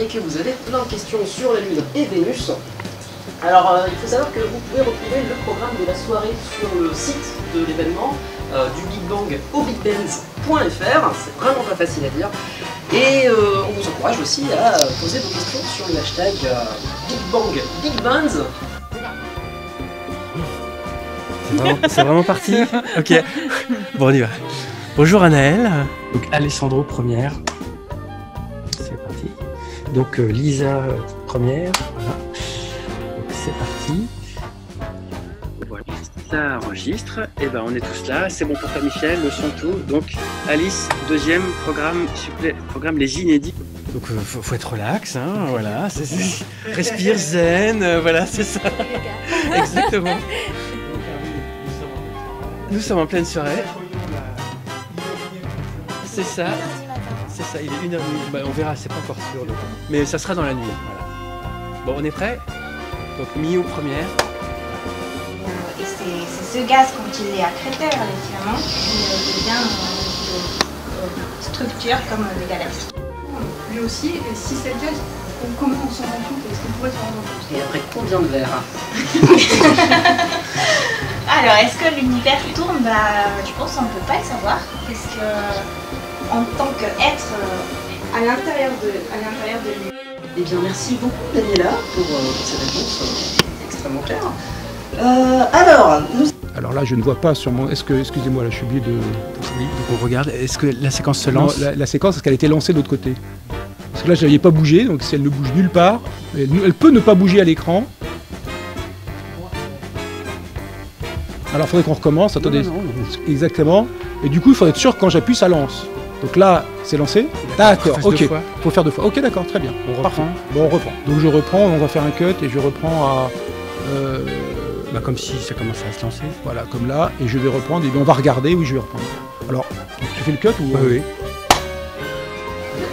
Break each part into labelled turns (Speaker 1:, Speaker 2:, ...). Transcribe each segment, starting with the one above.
Speaker 1: et que vous avez plein de questions sur la Lune et Vénus, alors euh, il faut savoir que vous pouvez retrouver le programme de la soirée sur le site de l'événement euh, du Big Bang au bigbands.fr, c'est vraiment pas facile à dire. Et euh, on vous encourage aussi à poser vos questions sur le hashtag Big Bang Big Bands.
Speaker 2: C'est vraiment, c'est vraiment parti Ok. Bon, on y va. Bonjour Anaël. Donc Alessandro première. Donc euh, Lisa première. Voilà. Donc c'est parti. Voilà, ça enregistre. Et ben on est tous là. C'est bon pour toi Michel, le son tout. Donc Alice, deuxième programme supplé- programme les inédits. Donc euh, faut, faut être relax, hein, voilà. Respire zen, euh, voilà, c'est ça. Exactement. Nous sommes en pleine soirée. C'est ça. C'est ça, il est 1h30. Bah, on verra, c'est pas encore sûr. donc. Mais ça sera dans la nuit. Voilà. Bon, on est prêt Donc, Mio première.
Speaker 3: Et c'est ce gaz, quand il est accréteur, les filaments, il devient euh, de structure comme les galaxies.
Speaker 4: Lui aussi, et si c'est le cas, comment on s'en rend compte Est-ce qu'on pourrait s'en rendre compte?
Speaker 1: Et après combien de verres
Speaker 3: Alors, est-ce que l'univers tourne? Bah, Je pense qu'on ne peut pas le savoir, parce que en tant qu'être euh, à l'intérieur de, à l'intérieur de lui.
Speaker 1: Eh bien, merci beaucoup, Daniela, pour, euh, pour ces réponses euh, extrêmement claires. Euh, alors, nous
Speaker 5: Alors là, je ne vois pas sur mon. Est-ce que, excusez-moi, là, je suis oublié de.
Speaker 2: Oui, donc on regarde. Est-ce que la séquence se
Speaker 5: Non,
Speaker 2: lance
Speaker 5: la, la séquence, est-ce qu'elle a été lancée de l'autre côté Parce que là, je ne l'avais pas bougé, donc si elle ne bouge nulle part, elle, elle peut ne pas bouger à l'écran. Alors, il faudrait qu'on recommence. Attendez.
Speaker 2: Non, non, non.
Speaker 5: Exactement. Et du coup, il faut être sûr que quand j'appuie, ça lance. Donc là, c'est lancé. D'accord, ok.
Speaker 2: deux fois.
Speaker 5: faut faire deux fois. Ok, d'accord, très bien.
Speaker 2: On
Speaker 5: Parfait.
Speaker 2: reprend.
Speaker 5: Bon, on reprend. Donc je reprends, on va faire un cut et je reprends à. euh,
Speaker 2: Bah, comme si ça commençait à se lancer.
Speaker 5: voilà, comme là, et je vais reprendre, et bien on va regarder, oui, je vais reprendre. Alors, donc, tu fais le cut ou.
Speaker 2: Oui, oui.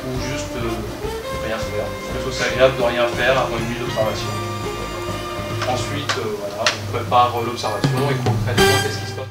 Speaker 6: ou juste euh, rien faire. Parce que c'est agréable de rien faire avant une nuit d'observation. Ensuite, euh, voilà, on prépare l'observation et concrètement, qu'est-ce qui se passe